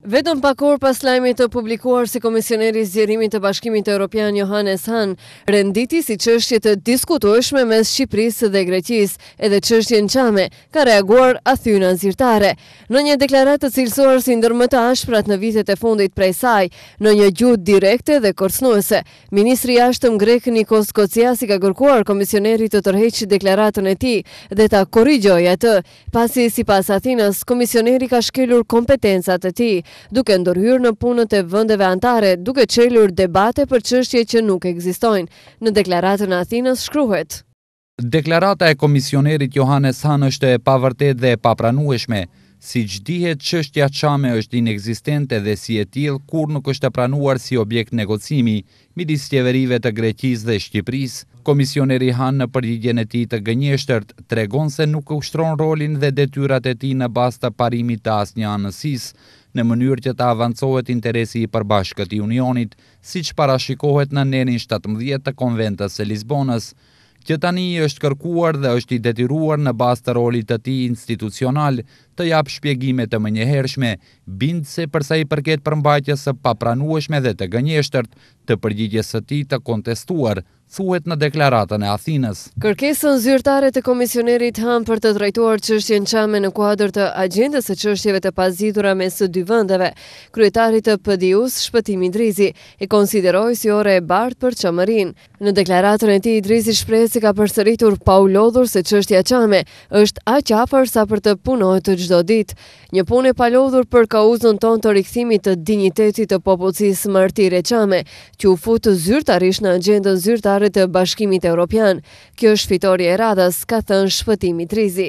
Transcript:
Vetëm pak orë pas lajmit të publikuar si Komisioneri i Zgjerimit të Bashkimit Evropian Johannes Hahn, renditi si çështje të diskutueshme mes Shqipërisë dhe Greqisë, edhe çështjen çame, ka reaguar Athina zyrtare. Në një deklaratë të cilësuar si ndër më të ashprat në vitet e fundit prej saj, në një gjuhë direkte dhe kërcënuese, ministri i Jashtëm grek Nikos Kotzias i ka kërkuar Komisionerit të tërheqë deklaratën e tij dhe ta korrigjojë atë, pasi sipas Athinës, komisioneri ka shkelur kompetencat e tij, duke ndërhyrë në punët e vendeve anëtare, duke çelur debate për çështje që nuk ekzistojnë. Në deklaratën e Athinës shkruhet. Deklarata e komisionerit Johannes Hahn është e pavërtetë dhe e papranueshme. Siç dihet, çështja çame është inekzistente dhe si e tillë, kurrë nuk është e pranuar si objekt negocimi, Midis qeverive të Greqisë dhe Shqipërisë, Komisioneri Hahn në përgjigjen e tij të gënjeshtërt tregon se nuk ushtron rolin dhe detyrat e tij në bazë të parimit të asnjanësisë, në mënyrë që të avancohet interesi i përbashkët i Unionit, siç parashikohet në nenin shtatëmbëdhjetë të Konventës së Lisbonës, që tani i është kërkuar dhe është i detyruar në bazë të rolit të tij institucional të japë shpjegime të menjëhershme bindëse për sa i përket përmbajtjes së papranueshme dhe të gënjeshtërt të përgjigjes së tij të kontestuar, thuhet në deklaratën e Athinës. Kërkesën zyrtare të Komisionerit Han për të trajtuar çështjen Çame në kuadër të agjendës së çështjeve të pazgjidhura mes të dy vendeve, kryetari i PDIU-së, Shpëtim Idrizi, e konsideroi si orë e bardhë për Çamërinë. Në deklaratën e tij, Idrizi shprehet se ka përsëritur pa u lodhur se çështja çame është aq afër sa për të punohet çdo ditë. Një punë e palodhur për kauzën tonë të rikthimit të dinjitetit të popullsisë martire çame, që u fut zyrtarisht në agjendën zyrtare të Bashkimit Evropian. Kjo është fitorja e radhës, ka thënë Shpëtim Idrizi.